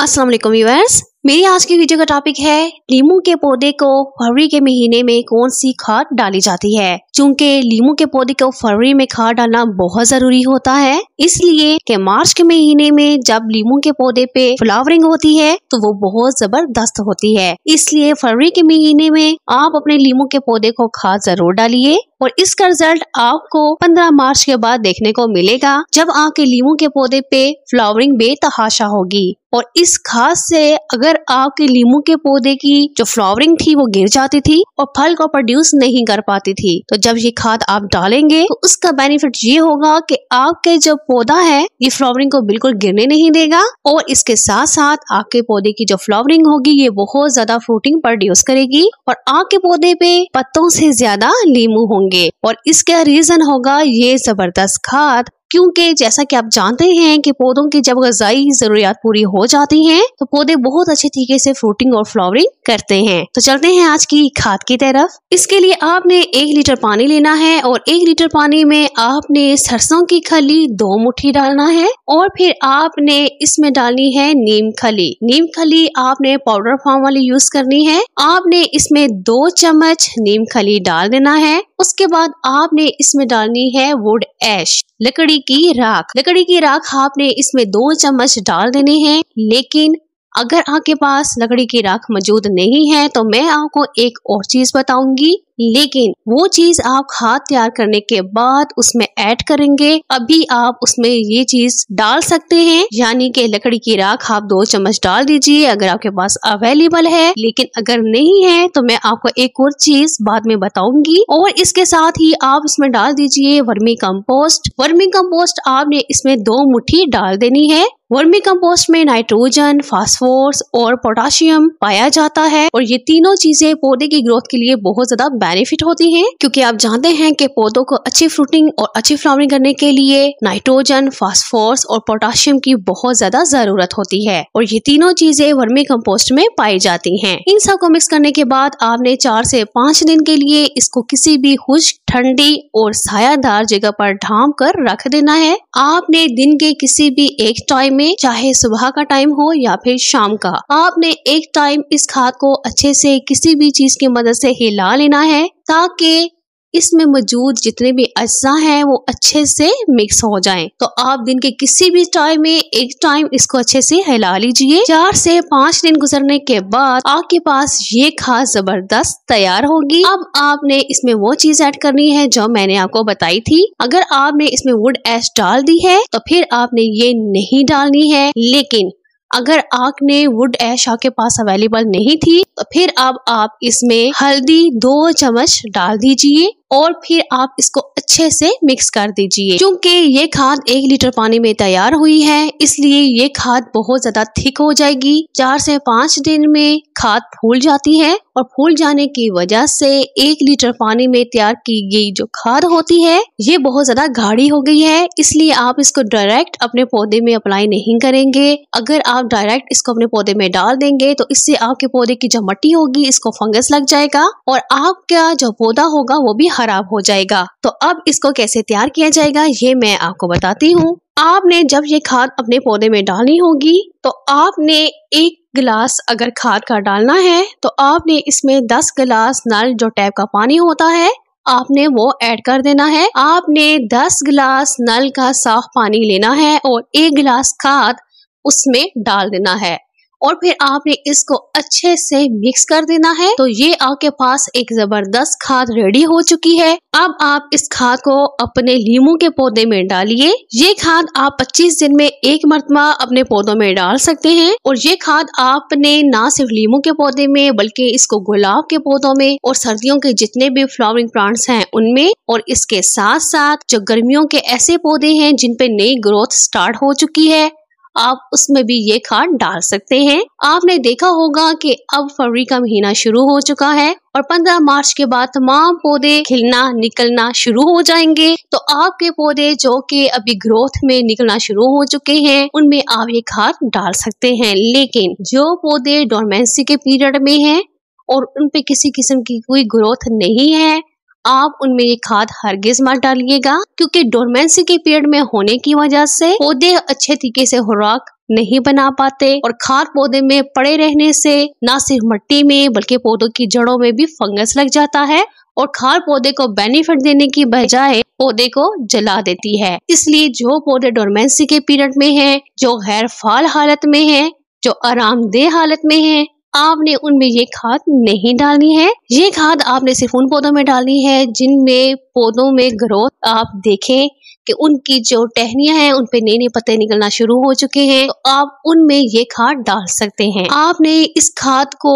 अस्सलाम वालेकुम व्यूअर्स मेरी आज की वीडियो का टॉपिक है लीमू के पौधे को फरवरी के महीने में कौन सी खाद डाली जाती है? क्योंकि लीमू के पौधे को फरवरी में खाद डालना बहुत ज़रूरी होता है, इसलिए कि मार्च के महीने में जब लीमू के पौधे पे फ्लावरिंग होती है तो वो बहुत ज़बरदस्त होती है। इसलिए फरवरी के महीने में आप अपने लीमू के पौधे को खाद ज़रूर डालिए और इसका रिज़ल्ट आपको 15 मार्च के बाद देखने को मिलेगा, जब आपके लीमू के पौधे पे फ्लावरिंग बेतहाशा होगी। और इस खाद से अगर आपके लीमू के पौधे की जो फ्लावरिंग थी वो गिर जाती थी और फल को प्रोड्यूस नहीं कर पाती थी तो जब ये खाद आप डालेंगे तो उसका बेनिफिट ये होगा कि आपके जो पौधा है, ये फ्लावरिंग को बिल्कुल गिरने नहीं देगा और इसके साथ साथ आपके पौधे की जो फ्लावरिंग होगी, ये बहुत ज़्यादा फ्रूटिंग प्रोड्यूस करेगी और आपके पौधे पे पत्तों से ज़्यादा लीमू होंगे। और इसका रीजन होगा ये ज़बरदस्त खाद क्योंकि जैसा कि आप जानते हैं कि पौधों की जब गजाई जरूरियात पूरी हो जाती हैं तो पौधे बहुत अच्छे तरीके से फ्रूटिंग और फ्लावरिंग करते हैं। तो चलते हैं आज की खाद की तरफ़। इसके लिए आपने एक लीटर पानी लेना है और एक लीटर पानी में आपने सरसों की खली, दो मुट्ठी डालना है और फिर आपने इसमें डालनी है नीम खली। नीम खली आपने पाउडर फॉर्म वाली यूज़ करनी है। आपने इसमें दो चम्मच नीम खली डाल देना है। उसके बाद आपने इसमें डालनी है वुड एश लकड़ी की राख। लकड़ी की राख आपने इसमें दो चम्मच डाल देने हैं, लेकिन अगर आपके पास लकड़ी की राख मौजूद नहीं है तो मैं आपको एक और चीज़ बताऊँगी। लेकिन वो चीज़ आप खाद तैयार करने के बाद उसमें ऐड करेंगे। अभी आप उसमें ये चीज़ डाल सकते हैं, यानी कि लकड़ी की राख आप दो चम्मच डाल दीजिए, अगर आपके पास अवेलेबल है। लेकिन अगर नहीं है तो मैं आपको एक और चीज़ बाद में बताऊँगी। और इसके साथ ही आप इसमें डाल दीजिए वर्मी कम्पोस्ट वर्मी कम्पोस्ट आपने इसमें दो मुट्ठी डाल देनी है। वर्मी कंपोस्ट में नाइट्रोजन फास्फोरस और पोटाशियम पाया जाता है। और ये तीनों चीज़ें पौधे की ग्रोथ के लिए बहुत ज़्यादा बेनिफिट होती हैं, क्योंकि आप जानते हैं कि पौधों को अच्छी फ्रूटिंग और अच्छी फ्लावरिंग करने के लिए नाइट्रोजन फास्फोरस और पोटाशियम की बहुत ज़्यादा ज़रूरत होती है। और ये तीनों चीज़ें वर्मी कंपोस्ट में पाई जाती है। इन सबको मिक्स करने के बाद आपने चार से पाँच दिन के लिए इसको किसी भी खुश, ठंडी और सायादार जगह पर ढाम कर रख देना है। आपने दिन के किसी भी एक टाइम में, चाहे सुबह का टाइम हो या फिर शाम का, आपने एक टाइम इस खाद को अच्छे से किसी भी चीज़ की मदद से हिला लेना है। ताकि इसमें मौजूद जितने भी अज्जा हैं, वो अच्छे से मिक्स हो जाएँ। तो आप दिन के किसी भी टाइम में एक टाइम इसको अच्छे से हिला लीजिए। चार से पाँच दिन गुजरने के बाद आपके पास ये खाद ज़बरदस्त तैयार होगी। अब आपने इसमें वो चीज़ ऐड करनी है जो मैंने आपको बताई थी। अगर आपने इसमें वुड एश डाल दी है तो फिर आपने ये नहीं डालनी है। लेकिन अगर आग ने वुड ऐश आपके पास अवेलेबल नहीं थी तो फिर अब आप इसमें हल्दी दो चम्मच डाल दीजिए। और फिर आप इसको अच्छे से मिक्स कर दीजिए। क्योंकि ये खाद एक लीटर पानी में तैयार हुई है, इसलिए ये खाद बहुत ज़्यादा थिक हो जाएगी। चार से पाँच दिन में खाद फूल जाती है और फूल जाने की वजह से एक लीटर पानी में तैयार की गई जो खाद होती है, ये बहुत ज़्यादा गाढ़ी हो गई है। इसलिए आप इसको डायरेक्ट अपने पौधे में अप्लाई नहीं करेंगे। अगर आप डायरेक्ट इसको अपने पौधे में डाल देंगे तो इससे आपके पौधे की जो मट्टी होगी, इसको फंगस लग जाएगा और आपका जो पौधा होगा, वो भी खराब हो जाएगा। तो अब इसको कैसे तैयार किया जाएगा, ये मैं आपको बताती हूँ। आपने जब ये खाद अपने पौधे में डालनी होगी तो आपने एक गिलास अगर खाद का डालना है तो आपने इसमें दस गिलास नल जो टैप का पानी होता है, आपने वो ऐड कर देना है। आपने दस गिलास नल का साफ़ पानी लेना है और एक गिलास खाद उसमें डाल देना है। और फिर आपने इसको अच्छे से मिक्स कर देना है। तो ये आपके पास एक ज़बरदस्त खाद रेडी हो चुकी है। अब आप इस खाद को अपने लीमू के पौधे में डालिए। ये खाद आप 25 दिन में एक मरतबा अपने पौधों में डाल सकते हैं। और ये खाद आपने ना सिर्फ़ लीमू के पौधे में, बल्कि इसको गुलाब के पौधों में और सर्दियों के जितने भी फ्लावरिंग प्लांट्स हैं उनमें। और इसके साथ साथ जो गर्मियों के ऐसे पौधे हैं जिन पे नई ग्रोथ स्टार्ट हो चुकी है आप उसमें भी ये खाद डाल सकते हैं। आपने देखा होगा कि अब फरवरी का महीना शुरू हो चुका है और 15 मार्च के बाद तमाम पौधे खिलना निकलना शुरू हो जाएँगे। तो आपके पौधे जो कि अभी ग्रोथ में निकलना शुरू हो चुके हैं, उनमें आप ये खाद डाल सकते हैं। लेकिन जो पौधे डोरमेंसी के पीरियड में हैं और उन पे किसी किस्म की कोई ग्रोथ नहीं है आप उनमें ये खाद हरगिज मत डालिएगा क्योंकि डोरमेंसी के पीरियड में होने की वजह से पौधे अच्छे तरीके से खुराक नहीं बना पाते और खाद पौधे में पड़े रहने से न सिर्फ़ मिट्टी में बल्कि पौधों की जड़ों में भी फंगस लग जाता है और खाद पौधे को बेनिफिट देने की बजाय पौधे को जला देती है। इसलिए जो पौधे डोरमेंसी के पीरियड में हैं, जो गैर फाल हालत में हैं, जो आरामदेह हालत में हैं, आपने उनमें ये खाद नहीं डालनी है। ये खाद आपने सिर्फ़ उन पौधों में डालनी है जिनमें पौधों में ग्रोथ आप देखें कि उनकी जो टहनियाँ हैं, उन पे नए नए पत्ते निकलना शुरू हो चुके हैं। तो आप उनमें ये खाद डाल सकते हैं। आपने इस खाद को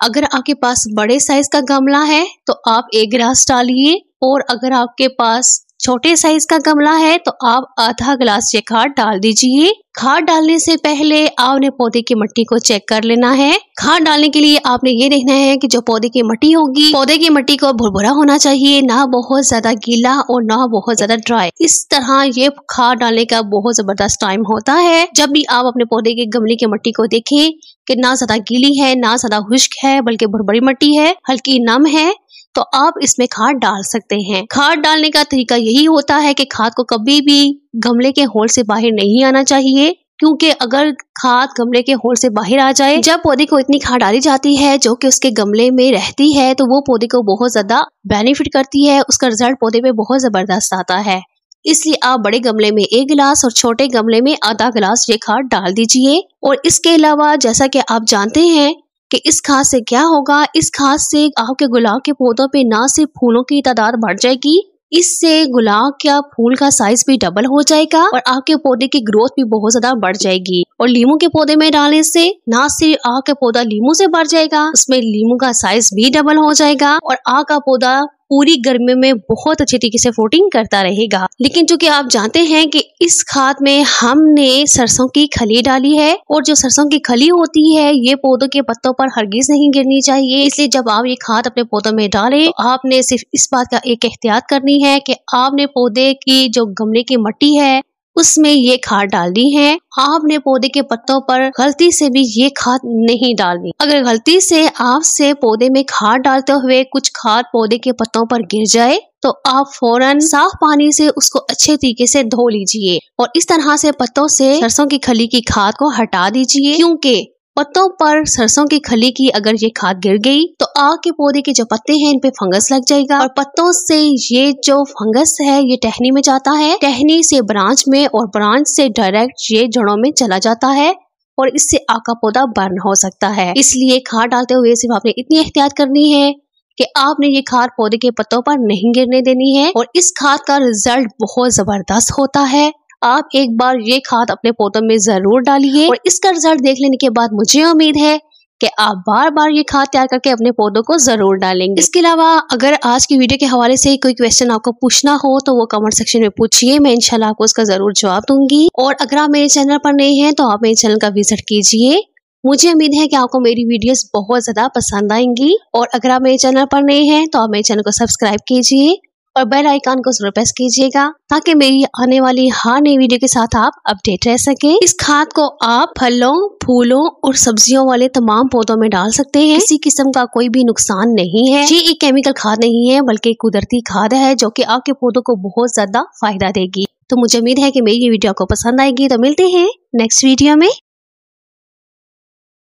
अगर आपके पास बड़े साइज़ का गमला है तो आप एक गिलास डालिए और अगर आपके पास छोटे साइज़ का गमला है तो आप आधा गिलास ये खाद डाल दीजिए। खाद डालने से पहले आपने पौधे की मिट्टी को चेक कर लेना है। खाद डालने के लिए आपने ये देखना है कि जो पौधे की मिट्टी होगी, पौधे की मिट्टी को भुरभुरा होना चाहिए, ना बहुत ज़्यादा गीला और ना बहुत ज़्यादा ड्राई इस तरह ये खाद डालने का बहुत ज़बरदस्त टाइम होता है। जब भी आप अपने पौधे के गमले की मिट्टी को देखें कि ना ज़्यादा गीली है, ना ज़्यादा खुश्क है, बल्कि भुरभरी मिट्टी है, हल्की नम है तो आप इसमें खाद डाल सकते हैं। खाद डालने का तरीका यही होता है कि खाद को कभी भी गमले के होल से बाहर नहीं आना चाहिए, क्योंकि अगर खाद गमले के होल से बाहर आ जाए, जब पौधे को इतनी खाद डाली जाती है, जो कि उसके गमले में रहती है तो वो पौधे को बहुत ज़्यादा बेनिफिट करती है, उसका रिज़ल्ट पौधे पे बहुत ज़बरदस्त आता है। इसलिए आप बड़े गमले में एक गिलास और छोटे गमले में आधा गिलास ये खाद डाल दीजिए। और इसके अलावा, जैसा कि आप जानते हैं कि इस खाद से क्या होगा, इस खाद से आपके गुलाब के पौधों पे ना सिर्फ़ फूलों की तादाद बढ़ जाएगी इससे गुलाब का फूल का साइज़ भी डबल हो जाएगा और आपके पौधे की ग्रोथ भी बहुत ज़्यादा बढ़ जाएगी। और लीमू के पौधे में डालने से ना सिर्फ़ आग का पौधा लीमू से बढ़ जाएगा, उसमें लीमू का साइज़ भी डबल हो जाएगा और आग का पौधा पूरी गर्मी में बहुत अच्छे तरीके से फोटिंग करता रहेगा। लेकिन चूँकि आप जानते हैं कि इस खाद में हमने सरसों की खली डाली है और जो सरसों की खली होती है, ये पौधों के पत्तों पर हरगिज नहीं गिरनी चाहिए। इसलिए जब आप ये खाद अपने पौधों में डालें तो आपने सिर्फ़ इस बात का एक एहतियात करनी है कि आपने पौधे की जो गमले की मट्टी है उसमें ये खाद डालनी है। आपने पौधे के पत्तों पर गलती से भी ये खाद नहीं डालनी। अगर गलती से आपसे पौधे में खाद डालते हुए कुछ खाद पौधे के पत्तों पर गिर जाए तो आप फ़ौरन साफ़ पानी से उसको अच्छे तरीके से धो लीजिए और इस तरह से पत्तों से सरसों की खली की खाद को हटा दीजिए, क्योंकि पत्तों पर सरसों की खली की अगर ये खाद गिर गई तो आग के पौधे के जो पत्ते हैं, इन पे फंगस लग जाएगा। और पत्तों से ये जो फंगस है, ये टहनी में जाता है। टहनी से ब्रांच में और ब्रांच से डायरेक्ट ये जड़ों में चला जाता है और इससे आग का पौधा बर्न हो सकता है। इसलिए खाद डालते हुए सिर्फ़ आपने इतनी एहतियात करनी है कि आपने ये खाद पौधे के पत्तों पर नहीं गिरने देनी है और इस खाद का रिज़ल्ट बहुत ज़बरदस्त होता है। आप एक बार ये खाद अपने पौधों में ज़रूर डालिए। और इसका रिज़ल्ट देख लेने के बाद मुझे उम्मीद है कि आप बार बार ये खाद तैयार करके अपने पौधों को ज़रूर डालेंगे। इसके अलावा अगर आज की वीडियो के हवाले से कोई क्वेश्चन आपको पूछना हो तो वो कमेंट सेक्शन में पूछिए। मैं इनशाला आपको उसका ज़रूर जवाब दूँगी। और अगर आप मेरे चैनल पर नए हैं तो आप मेरे चैनल का विज़िट कीजिए। मुझे उम्मीद है कि आपको मेरी वीडियोस बहुत ज़्यादा पसंद आएँगी। और अगर आप मेरे चैनल पर नए हैं तो आप मेरे चैनल को सब्सक्राइब कीजिए। और बेल आइकन को ज़रूर प्रेस कीजिएगा ताकि मेरी आने वाली हर नई वीडियो के साथ आप अपडेट रह सके। इस खाद को आप फलों, फूलों और सब्जियों वाले तमाम पौधों में डाल सकते हैं। किसी किस्म का कोई भी नुकसान नहीं है। ये एक केमिकल खाद नहीं है, बल्कि कुदरती खाद है जो की आपके पौधों को बहुत ज़्यादा फ़ायदा देगी। तो मुझे उम्मीद है की मेरी ये वीडियो आपको पसंद आएगी। तो मिलते हैं नेक्स्ट वीडियो में।